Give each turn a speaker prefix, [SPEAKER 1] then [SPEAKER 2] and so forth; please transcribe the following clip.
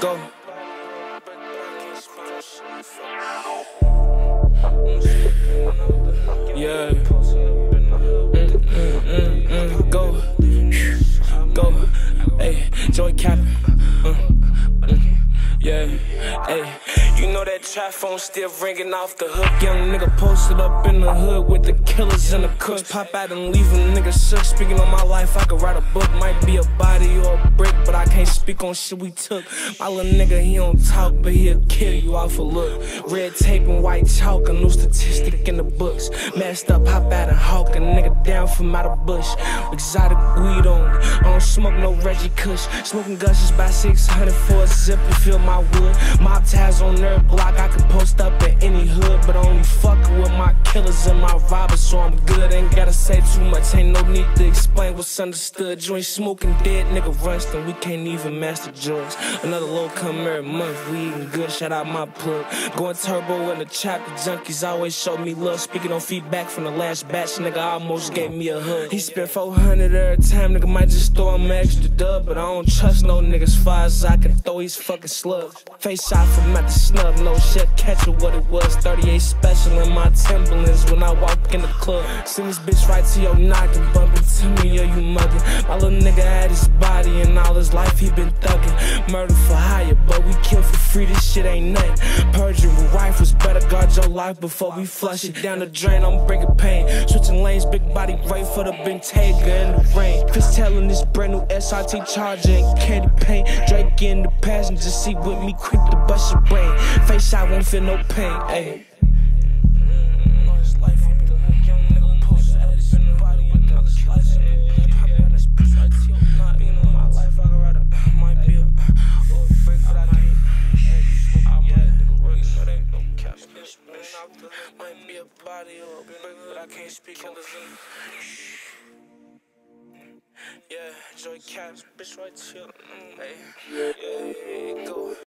[SPEAKER 1] Go. Yeah. Mm, mm, mm, mm. Go. Go. Hey, Joy Cap. Yeah. Hey. You know that trap phone still ringing off the hook. Young nigga posted up in the hood with the killers and the cooks. Pop out and leave a nigga shook. Speaking on my life, I could write a book. Might be a body can't speak on shit we took. My little nigga, he don't talk, but he'll kill you off a look. Red tape and white chalk, a new statistic in the books. Messed up, hop out and hawk a nigga down from out of bush. Exotic weed on I don't smoke no Reggie Kush. Smoking gushes by 600 for a zip and fill my wood. Mob ties on there block, I can post up in any hood, but only with my and robbers, so I'm good. Ain't gotta say too much, ain't no need to explain what's understood. You ain't smoking dead, nigga Runston, we can't even master drugs. Another low come every month, we eating good, shout out my plug. Going turbo in the the junkies always show me love. Speaking on feedback from the last batch, nigga almost gave me a hug. He spent 400 every time, nigga might just throw him extra dub, but I don't trust no niggas far as I can throw these fucking slugs. Face shot from at the snub, no shit, catch it what it was. 38 special in my Timberlands when I walk in the club. Send this bitch right to your knock and bump into me, or you mugging. My little nigga had his body and all his life he been thugging. Murder for hire, but we kill for free, this shit ain't nothing. Purging with rifles, better guard your life before we flush it down the drain. I'm bringing pain. Switching lanes, big body right for the Bentayga in the rain. Chris telling this brand new SRT Charger and candy paint. Drake in the passenger seat with me, quick to bust your brain. Face shot won't feel no pain, ayy. But I can't speak on Yeah, Joy Caps, bitch, right chill. Mm, hey, yeah, go.